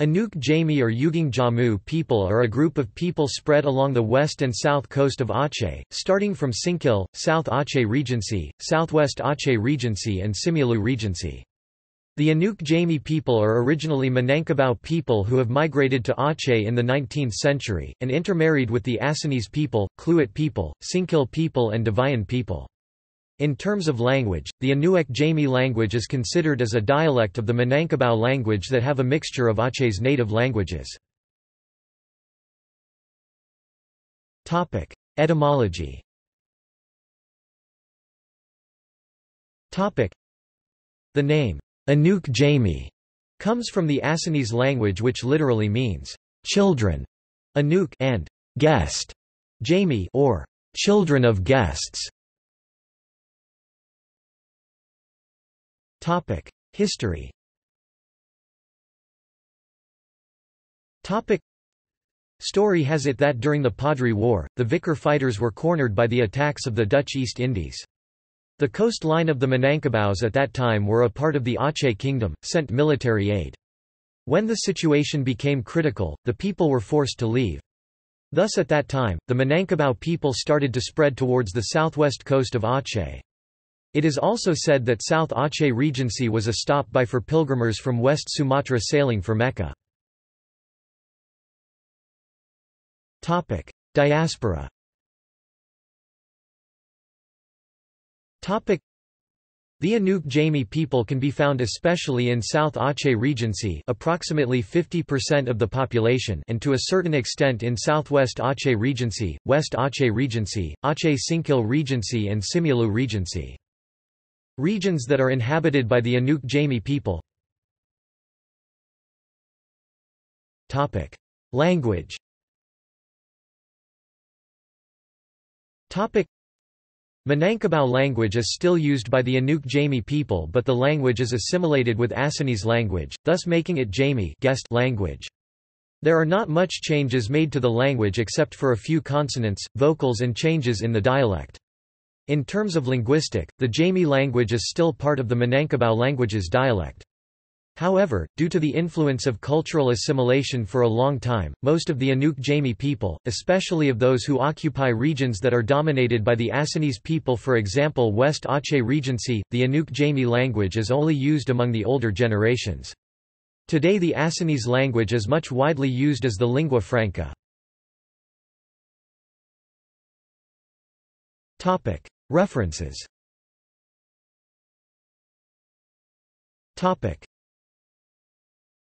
Aneuk Jamee or Ughang Jamu people are a group of people spread along the west and south coast of Aceh, starting from Singkil, South Aceh Regency, Southwest Aceh Regency and Simeulue Regency. The Aneuk Jamee people are originally Minangkabau people who have migrated to Aceh in the 19th century, and intermarried with the Acehnese people, Kluet people, Singkil people and Devayan people. In terms of language, the Anuek Jamee language is considered as a dialect of the Minangkabau language that have a mixture of Aceh's native languages. Etymology The name, Aneuk Jamee, comes from the Acehnese language which literally means, children, Aneuk and guest, Jamee or children of guests. History Story has it that during the Padri War, the Vicar fighters were cornered by the attacks of the Dutch East Indies. The coastline of the Minangkabaus at that time were a part of the Aceh Kingdom, sent military aid. When the situation became critical, the people were forced to leave. Thus at that time, the Minangkabau people started to spread towards the southwest coast of Aceh. It is also said that South Aceh Regency was a stop by for pilgrimers from West Sumatra sailing for Mecca. Diaspora the Aneuk Jamee people can be found especially in South Aceh Regency approximately 50% of the population and to a certain extent in Southwest Aceh Regency, West Aceh Regency, Aceh Singkil Regency and Simeulue Regency. Regions that are inhabited by the Aneuk Jamee people Language Minangkabau language is still used by the Aneuk Jamee people but the language is assimilated with Acehnese language, thus making it Jamee guest language. There are not much changes made to the language except for a few consonants, vocals and changes in the dialect. In terms of linguistic, the Jamee language is still part of the Minangkabau language's dialect. However, due to the influence of cultural assimilation for a long time, most of the Aneuk Jamee people, especially of those who occupy regions that are dominated by the Acehnese people for example West Aceh Regency, the Aneuk Jamee language is only used among the older generations. Today the Acehnese language is much widely used as the lingua franca. References